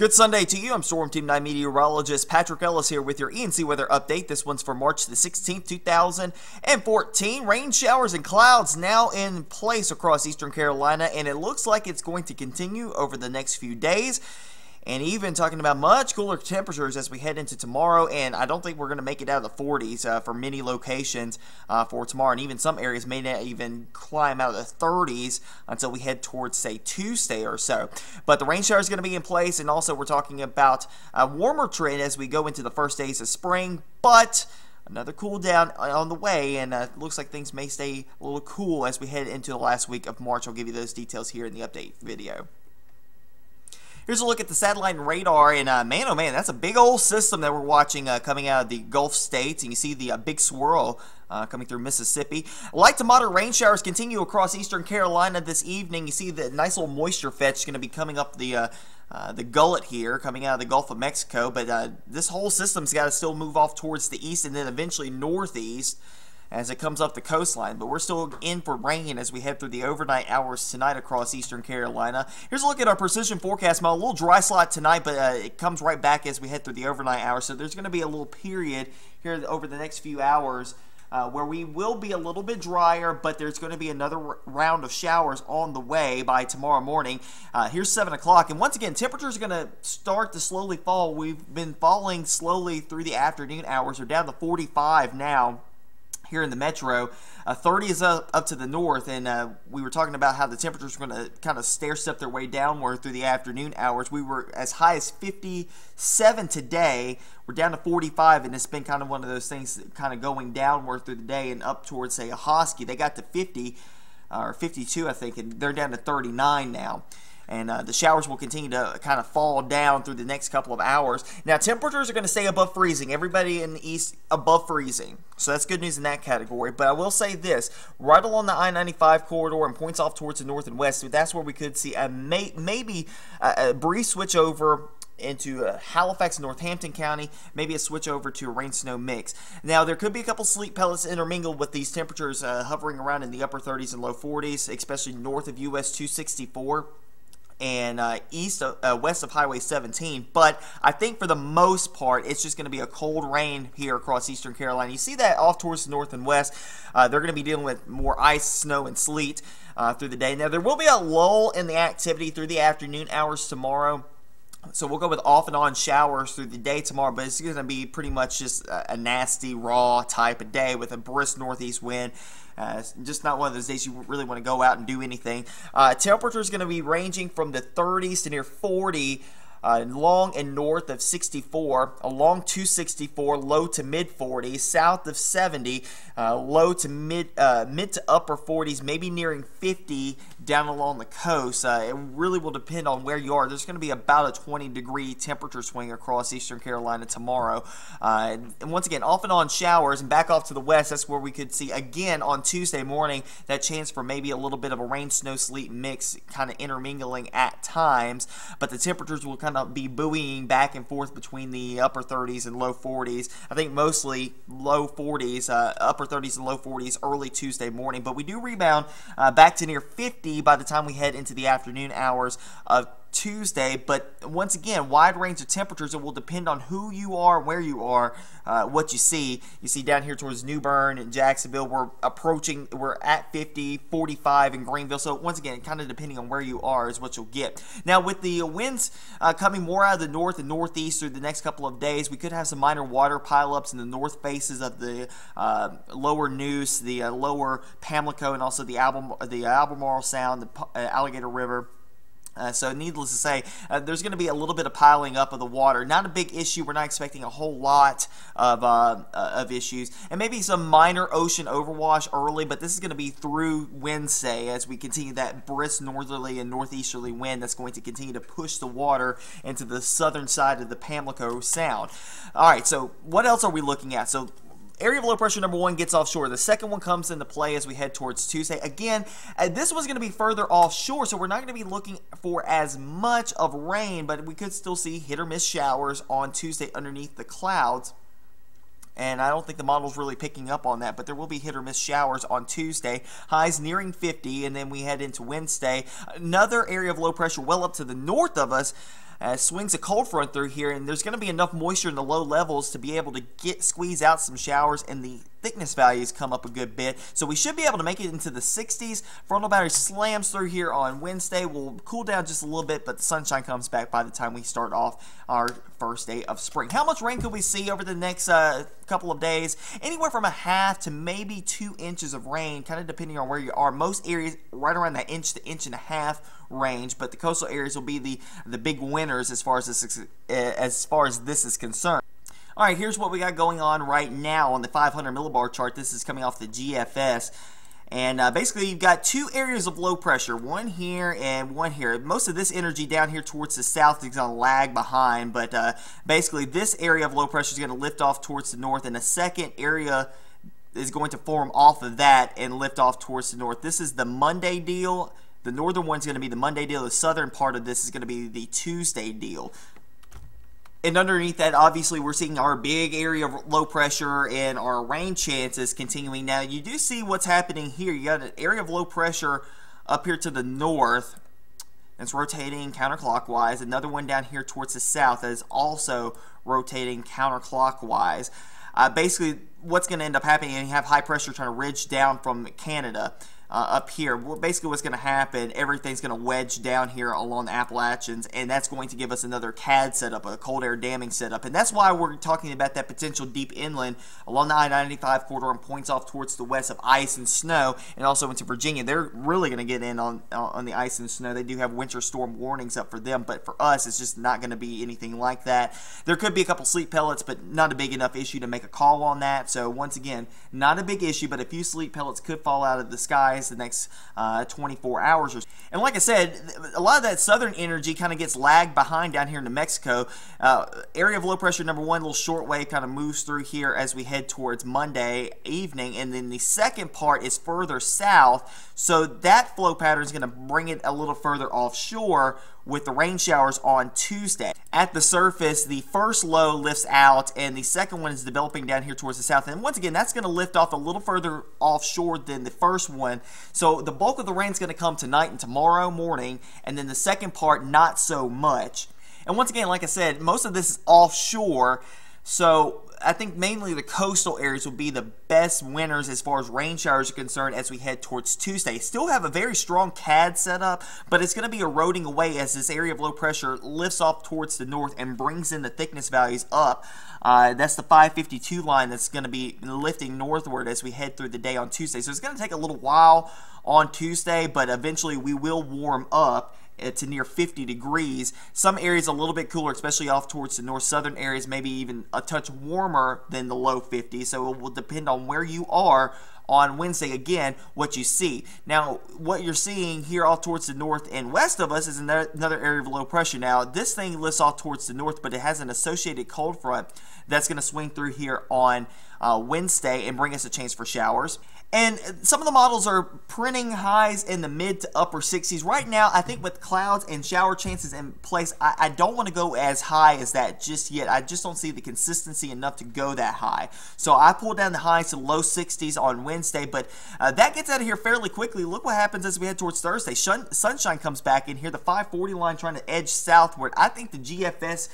Good Sunday to you. I'm Storm Team 9 meteorologist Patrick Ellis here with your ENC weather update. This one's for March the 16th, 2014. Rain showers and clouds now in place across eastern Carolina, and it looks like it's going to continue over the next few days and even talking about much cooler temperatures as we head into tomorrow. And I don't think we're going to make it out of the 40s uh, for many locations uh, for tomorrow. And even some areas may not even climb out of the 30s until we head towards, say, Tuesday or so. But the rain shower is going to be in place. And also, we're talking about a warmer trend as we go into the first days of spring. But another cool down on the way, and uh, looks like things may stay a little cool as we head into the last week of March. I'll give you those details here in the update video. Here's a look at the satellite and radar, and uh, man, oh man, that's a big old system that we're watching uh, coming out of the Gulf states, and you see the uh, big swirl uh, coming through Mississippi. Light to moderate rain showers continue across eastern Carolina this evening. You see the nice little moisture fetch going to be coming up the uh, uh, the gullet here coming out of the Gulf of Mexico, but uh, this whole system's got to still move off towards the east and then eventually northeast as it comes up the coastline. But we're still in for rain as we head through the overnight hours tonight across eastern Carolina. Here's a look at our precision forecast. A little dry slot tonight, but uh, it comes right back as we head through the overnight hours. So there's going to be a little period here over the next few hours. Uh, where we will be a little bit drier, but there's going to be another round of showers on the way by tomorrow morning. Uh, here's 7 o'clock, and once again, temperatures are going to start to slowly fall. We've been falling slowly through the afternoon hours. We're down to 45 now here in the metro. Uh, 30 is up, up to the north, and uh, we were talking about how the temperatures were going to kind of stair step their way downward through the afternoon hours. We were as high as 57 today. We're down to 45, and it's been kind of one of those things kind of going downward through the day and up towards, say, Ahoskie. They got to 50 uh, or 52, I think, and they're down to 39 now and uh, the showers will continue to kind of fall down through the next couple of hours. Now, temperatures are going to stay above freezing. Everybody in the east above freezing. So that's good news in that category. But I will say this right along the I 95 corridor and points off towards the north and west, that's where we could see a may, maybe a, a brief switch over into uh, Halifax, Northampton County, maybe a switch over to a rain snow mix. Now, there could be a couple sleet pellets intermingled with these temperatures uh, hovering around in the upper 30s and low 40s, especially north of US 264 and uh, east of, uh, west of Highway 17. But I think for the most part, it's just going to be a cold rain here across eastern Carolina. You see that off towards the north and west. Uh, they're going to be dealing with more ice, snow, and sleet uh, through the day. Now, there will be a lull in the activity through the afternoon hours tomorrow. So we'll go with off and on showers through the day tomorrow, but it's going to be pretty much just a, nasty, raw type of day with a brisk northeast wind. Uh, just not one of those days you really want to go out and do anything. Uh, temperature is going to be ranging from the 30s to near 40 uh, long and north of 64, along 264, low to mid 40s, south of 70, uh, low to mid uh, mid to upper 40s, maybe nearing 50 down along the coast. Uh, it really will depend on where you are. There's going to be about a 20 degree temperature swing across eastern Carolina tomorrow. Uh, and once again, off and on showers and back off to the west. That's where we could see again on Tuesday morning that chance for maybe a little bit of a rain, snow, sleet mix kind of intermingling at times. But the temperatures will kind kind of be buoying back and forth between the upper 30s and low 40s. I think mostly low 40s, uh, upper 30s and low 40s early Tuesday morning. But we do rebound uh, back to near 50 by the time we head into the afternoon hours of Tuesday, but once again, wide range of temperatures. It will depend on who you are, where you are, uh, what you see. You see down here towards New Bern and Jacksonville, we're approaching, we're at 50, 45 in Greenville. So once again, kind of depending on where you are is what you'll get. Now with the winds uh, coming more out of the north and northeast through the next couple of days, we could have some minor water pileups in the north faces of the uh, lower Neuse, the uh, lower Pamlico, and also the, Albemarle, the Albemarle Sound, the uh, Alligator River. Uh, so, needless to say, uh, there's going to be a little bit of piling up of the water. Not a big issue. We're not expecting a whole lot of, uh, uh of issues. And maybe some minor ocean overwash early, but this is going to be through Wednesday as we continue that brisk northerly and northeasterly wind that's going to continue to push the water into the southern side of the Pamlico Sound. All right, so what else are we looking at? So, Area of low pressure number one gets offshore. The second one comes into play as we head towards Tuesday. Again, uh, this one's going to be further offshore, so we're not going to be looking for as much of rain, but we could still see hit or miss showers on Tuesday underneath the clouds. And I don't think the model's really picking up on that, but there will be hit or miss showers on Tuesday. Highs nearing 50, and then we head into Wednesday. Another area of low pressure well up to the north of us uh, swings a cold front through here, and there's going to be enough moisture in the low levels to be able to get squeeze out some showers, and the thickness values come up a good bit. So we should be able to make it into the 60s. Frontal boundary slams through here on Wednesday. We'll cool down just a little bit, but the sunshine comes back by the time we start off our first day of spring. How much rain could we see over the next uh, couple of days? Anywhere from a half to maybe two inches of rain, kind of depending on where you are. Most areas right around that inch to inch and a half range, but the coastal areas will be the the big winners as far as this as far as this is concerned. All right, here's what we got going on right now on the 500 millibar chart. This is coming off the GFS. And uh, basically, you've got two areas of low pressure, one here and one here. Most of this energy down here towards the south is going to lag behind, but uh, basically, this area of low pressure is going to lift off towards the north, and the second area is going to form off of that and lift off towards the north. This is the Monday deal. The northern one's going to be the Monday deal. The southern part of this is going to be the Tuesday deal. And underneath that, obviously, we're seeing our big area of low pressure and our rain chances continuing. Now, you do see what's happening here. You got an area of low pressure up here to the north. It's rotating counterclockwise. Another one down here towards the south that is also rotating counterclockwise. Uh, basically, what's going to end up happening, you have high pressure trying to ridge down from Canada uh, up here. Basically, what's going to happen, everything's going to wedge down here along the Appalachians, and that's going to give us another CAD setup, a cold air damming setup. And that's why we're talking about that potential deep inland along the I-95 corridor and points off towards the west of ice and snow, and also into Virginia. They're really going to get in on, on the ice and snow. They do have winter storm warnings up for them, but for us, it's just not going to be anything like that. There could be a couple sleet pellets, but not a big enough issue to make a call on that. So once again, not a big issue, but a few sleet pellets could fall out of the the next uh, 24 hours or so. And like I said, a lot of that southern energy kind of gets lagged behind down here in New Mexico. Uh, area of low pressure number one, little short wave kind of moves through here as we head towards Monday evening. And then the second part is further south. So that flow pattern is going to bring it a little further offshore with the rain showers on Tuesday. At the surface, the first low lifts out, and the second one is developing down here towards the south. And once again, that's going to lift off a little further offshore than the first one. So the bulk of the rain is going to come tonight and tomorrow morning, and then the second part, not so much. And once again, like I said, most of this is offshore. So I think mainly the coastal areas will be the best winners as far as rain showers are concerned as we head towards Tuesday. Still have a very strong CAD setup, but it's going to be eroding away as this area of low pressure lifts off towards the north and brings in the thickness values up. Uh, that's the 552 line that's going to be lifting northward as we head through the day on Tuesday. So it's going to take a little while on Tuesday, but eventually we will warm up to near 50 degrees. Some areas a little bit cooler, especially off towards the north southern areas, maybe even a touch warmer than the low 50s. So it will depend on where you are on Wednesday again what you see. Now, what you're seeing here off towards the north and west of us is another area of low pressure. Now, this thing lifts off towards the north, but it has an associated cold front that's going to swing through here on uh, Wednesday and bring us a chance for showers. And some of the models are printing highs in the mid to upper 60s. Right now, I think with clouds and shower chances in place, I, I don't want to go as high as that just yet. I just don't see the consistency enough to go that high. So I pulled down the highs to low 60s on Wednesday, but uh, that gets out of here fairly quickly. Look what happens as we head towards Thursday. Shun sunshine comes back in here, the 540 line trying to edge southward. I think the GFS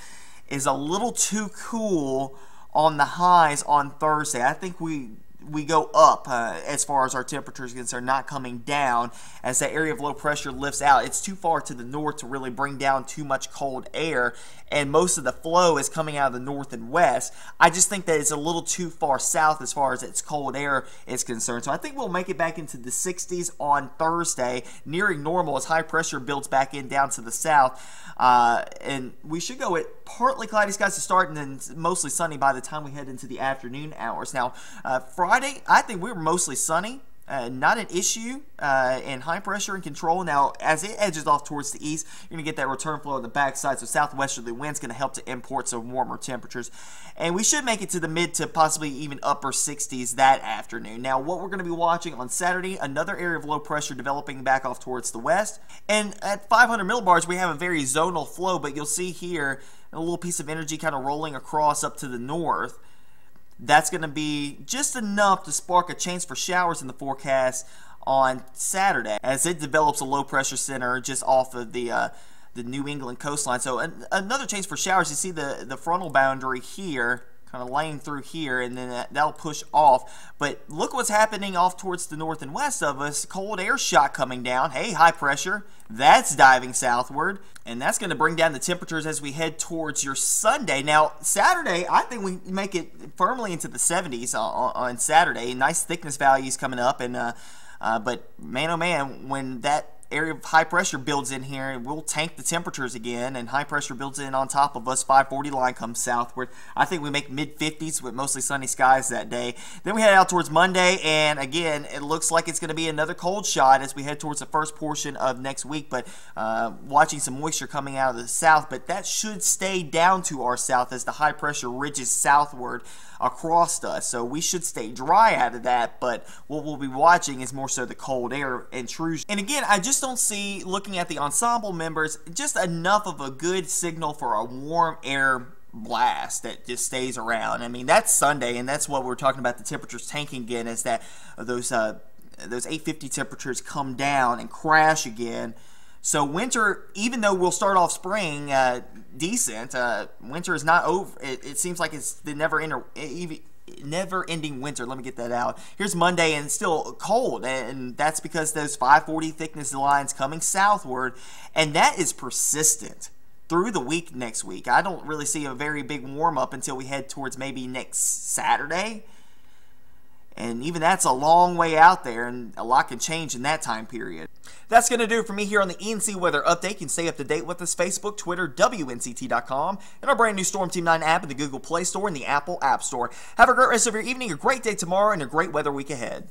is a little too cool on the highs on Thursday. I think we we go up uh, as far as our temperatures concerned, not coming down as that area of low pressure lifts out. It's too far to the north to really bring down too much cold air, and most of the flow is coming out of the north and west. I just think that it's a little too far south as far as its cold air is concerned. So I think we'll make it back into the 60s on Thursday, nearing normal as high pressure builds back in down to the south. Uh, and we should go with partly cloudy skies to start and then mostly sunny by the time we head into the afternoon hours. Now, uh, Friday, I think we are mostly sunny. Uh, not an issue uh, in high pressure and control. Now, as it edges off towards the east, you're going to get that return flow on the backside, so southwesterly wind's going to help to import some warmer temperatures. And we should make it to the mid to possibly even upper 60s that afternoon. Now, what we're going to be watching on Saturday, another area of low pressure developing back off towards the west. And at 500 millibars, we have a very zonal flow, but you'll see here a little piece of energy kind of rolling across up to the north that's going to be just enough to spark a chance for showers in the forecast on Saturday as it develops a low pressure center just off of the uh, the New England coastline. So an, another chance for showers. You see the, the frontal boundary here kind of laying through here, and then that, will push off. But look what's happening off towards the north and west of us. Cold air shock coming down. Hey, high pressure. That's diving southward, and that's going to bring down the temperatures as we head towards your Sunday. Now, Saturday, I think we make it firmly into the 70s on, on Saturday. Nice thickness values coming up, and uh, uh, but man, oh man, when that area of high pressure builds in here and we'll tank the temperatures again and high pressure builds in on top of us. 540 line comes southward. I think we make mid 50s with mostly sunny skies that day. Then we head out towards monday and again it looks like it's going to be another cold shot as we head towards the first portion of next week but uh, watching some moisture coming out of the south but that should stay down to our south as the high pressure ridges southward across us. So we should stay dry out of that but what we'll be watching is more so the cold air intrusion. And again i just just don't see, looking at the ensemble members, just enough of a good signal for a warm air blast that just stays around. I mean, that's Sunday, and that's what we're talking about the temperatures tanking again, is that those, uh, those 850 temperatures come down and crash again. So winter, even though we'll start off spring uh, decent, uh, winter is not over. It, it, seems like it's the never inter, never ending winter. Let me get that out. Here's Monday and still cold, and that's because those 540 thickness lines coming southward, and that is persistent through the week next week. I don't really see a very big warm up until we head towards maybe next Saturday. And even that's a long way out there, and a lot can change in that time period. That's going to do it for me here on the ENC Weather Update. You can stay up to date with us Facebook, Twitter, WNCT.com, and our brand new Storm Team 9 app in the Google Play Store and the Apple App Store. Have a great rest of your evening, a great day tomorrow, and a great weather week ahead.